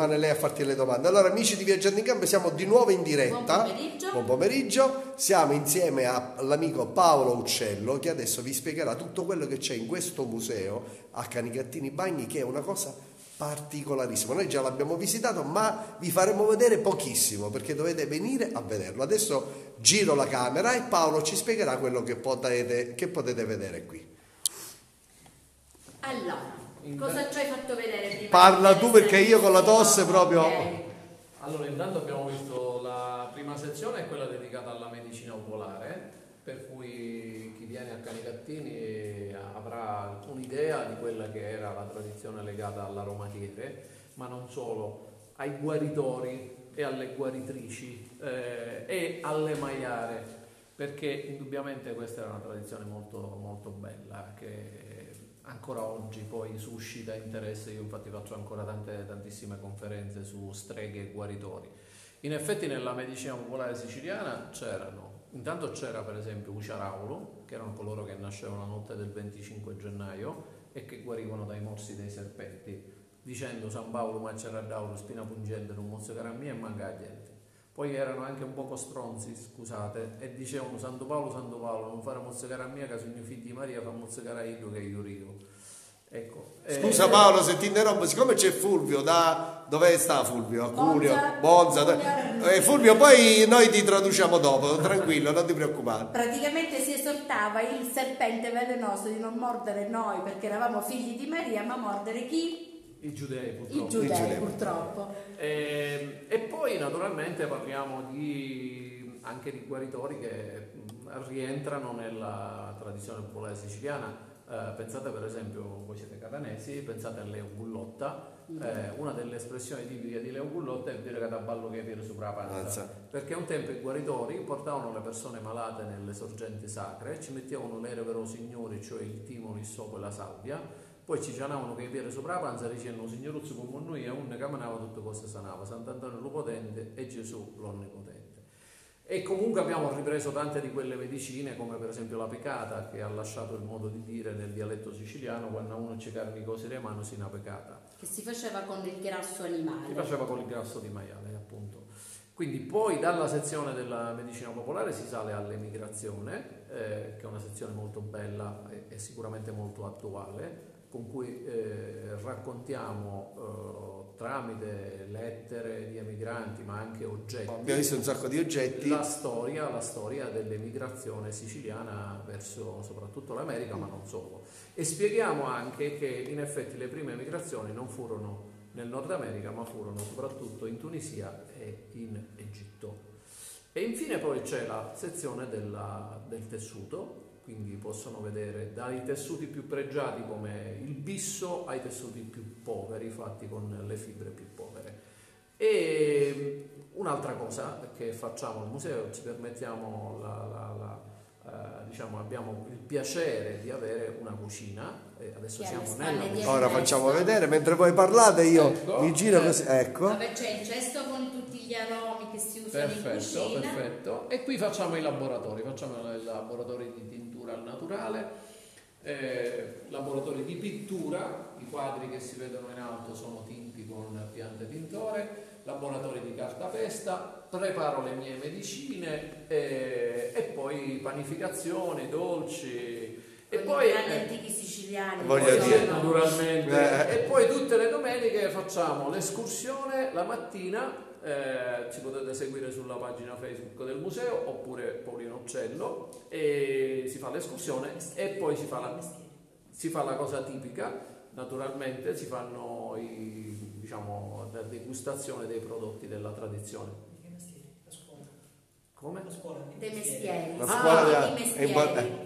Rimane lei a farti le domande. Allora, amici di Viaggiando in Campo, siamo di nuovo in diretta. Buon pomeriggio. Buon pomeriggio. Siamo insieme a- all'amico Paolo Uccello che adesso vi spiegherà tutto quello che c'è in questo museo a Canicattini Bagni, che è una cosa particolarissima. Noi già l'abbiamo visitato, ma vi faremo vedere pochissimo perché dovete venire a vederlo. Adesso giro la camera e Paolo ci spiegherà quello che potete, che potete vedere qui. Allora, cosa ci hai fatto vedere prima? Parla tu, perché io con la tosse proprio- Allora, intanto abbiamo visto la prima sezione, quella dedicata alla medicina popolare, per cui chi viene a Canicattini eh, avrà un'idea di quella che era la tradizione legata all'aromatiere, ma non solo, ai guaritori e alle guaritrici eh, e alle maiare, perché indubbiamente questa era una tradizione molto, molto bella che ancora oggi poi suscita interesse, io infatti faccio ancora tante, tantissime conferenze su streghe e guaritori. In effetti nella medicina popolare siciliana c'erano, intanto c'era per esempio Uciaraulo, che erano coloro che nascevano la notte del 25 gennaio e che guarivano dai morsi dei serpenti, dicendo San Paolo, Macera d'Auro, Spina Pungente, non mozzicare a me e manca gente. Poi erano anche un poco stronzi, scusate, e dicevano Santo Paolo, Santo Paolo, non fare mozzicare a me, che sono i figli di Maria, fa mozzicare a io che io rio. Ecco. Scusa eh, Paolo se ti interrompo, siccome c'è Fulvio, da dove sta Fulvio? A Cuneo, Monza. Monza. Eh, Fulvio, poi noi ti traduciamo dopo, tranquillo, non ti preoccupare. Praticamente si esortava il serpente velenoso di non mordere noi perché eravamo figli di Maria, ma mordere chi? I giudei I purtroppo. giudei, giudei. purtroppo. E, e poi naturalmente parliamo di, anche di guaritori che mh, rientrano nella tradizione popolare siciliana. Eh, pensate per esempio, voi siete catanesi, pensate a Leo Gullotta. Eh, una delle espressioni tipiche di Leo Gullotta è dire che da ballo che viene sopra la panza. Panza. Perché un tempo i guaritori portavano le persone malate nelle sorgenti sacre, ci mettevano l'ere vero signori, cioè il timo, il sopo e la salvia, poi ci cianavano che piede sopra la panza dicendo signoruzzo come noi e uno camminava tutte cose sanava, Sant'Antonio l'Opotente e Gesù l'Onnipotente. E comunque abbiamo ripreso tante di quelle medicine, come per esempio la pecata, che ha lasciato il modo di dire nel dialetto siciliano, quando uno ci carni cose le mano si una pecata. Che si faceva con il grasso Si animale. faceva con il grasso di maiale, appunto. Quindi poi dalla sezione della medicina popolare si sale all'emigrazione, eh, che è una sezione molto bella e, e sicuramente molto attuale, con cui eh, raccontiamo eh, tramite lettere di emigranti, ma anche oggetti, Abbiamo visto un sacco di oggetti. la storia, la storia dell'emigrazione siciliana verso soprattutto l'America, ma non solo. E spieghiamo anche che in effetti le prime emigrazioni non furono nel Nord America, ma furono soprattutto in Tunisia e in Egitto. E infine poi c'è la sezione della- del tessuto, quindi possono vedere dai tessuti più pregiati come il bisso ai tessuti più poveri, fatti con le fibre più povere. E un'altra cosa che facciamo al museo, ci permettiamo, la- la- la, eh, diciamo, abbiamo il piacere di avere una cucina, e adesso siamo nella cucina. Ora facciamo vedere, mentre voi parlate io Ecco. mi giro così, ecco. Dove c'è il cesto con tutti gli aromi che si in Perfetto, cucina. perfetto. E qui facciamo i laboratori, facciamo i laboratori di tintura al naturale, eh, laboratori di pittura, i quadri che si vedono in alto sono tinti con piante tintore, laboratori di cartapesta, preparo le mie medicine eh, e poi panificazione, dolci. E poi, eh, antichi siciliani. Voglio dire, naturalmente. Eh. E poi tutte le domeniche facciamo l'escursione la mattina. Eh, ci potete seguire sulla pagina Facebook del museo oppure Paolino Uccello e si fa l'escursione e poi si fa la, si fa la cosa tipica naturalmente si fanno i, diciamo, la degustazione dei prodotti della tradizione come? dei mestieri. La Ah, scuola dei di- mestieri.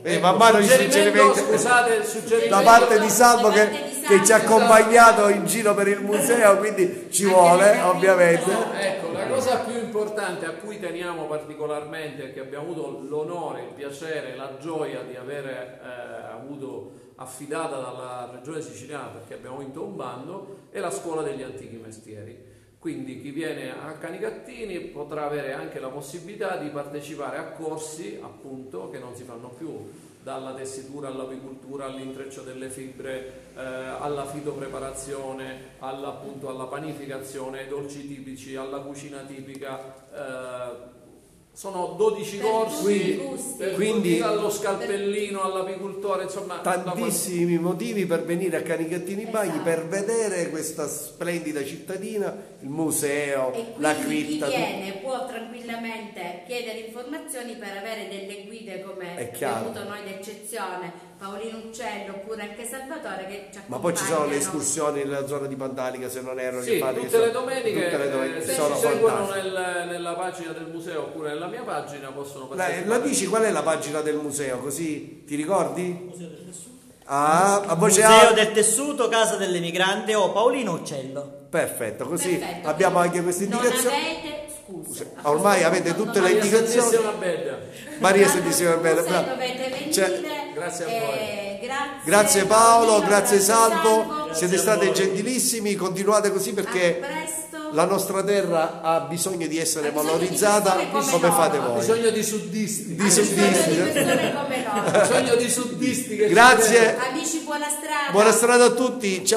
eh, Ecco, man mano i suggerimenti scusate il suggerimento da parte di Salvo che, parte di che ci ha accompagnato in giro per il museo, quindi ci vuole le ovviamente. Ecco, la cosa più importante a cui teniamo particolarmente che abbiamo avuto l'onore, il piacere, la gioia di avere eh, avuto affidata dalla regione siciliana perché abbiamo vinto un bando è la scuola degli antichi mestieri. Quindi chi viene a Canicattini potrà avere anche la possibilità di partecipare a corsi appunto che non si fanno più dalla tessitura all'apicultura, all'intreccio delle fibre, eh, alla fitopreparazione, appunto, alla panificazione, ai dolci tipici, alla cucina tipica. eh, sono 12 Per corsi, Quindi- tutti, dallo scalpellino all'apicultore, insomma, Tantissimi motivi per venire a Canicattini Bagni Esatto. per vedere questa splendida cittadina, il museo, E la quindi cripta. chi tutto. viene può tranquillamente chiedere informazioni per avere delle guide come È abbiamo avuto noi d'eccezione, Paolino Uccello oppure anche Salvatore che ci Ma poi ci sono le escursioni nella zona di Pantalica, se non erro, che Sì, che tutte sono- le domeniche, tutte le domeniche eh, se sono ci seguono nel- nella pagina del museo oppure nella mia pagina possono La, partecipare. la dici qual è la pagina del museo? Così ti ricordi? Ah, a voce Museo alta. del Tessuto, Casa dell'Emigrante o Paolino Uccello. Perfetto, così Perfetto, abbiamo anche queste Non indicazioni. avete scuse. A Ormai avete tutte le indicazioni. Grazie bella. Maria Santissima Bella, dovete venire. Cioè, Grazie a eh, grazie, Grazie Paolo, grazie Salvo, Salvo. siete stati voi. gentilissimi, continuate così perché la nostra terra ha bisogno di essere Ha bisogno di valorizzata persone come come fate Ha voi. bisogno di suddisti. Di Ha bisogno suddisti. di. Ha bisogno di suddisti Grazie, Amici, buona strada. buona strada a tutti. Ciao.